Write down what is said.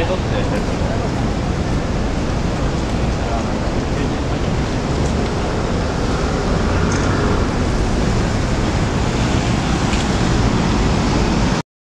け取って。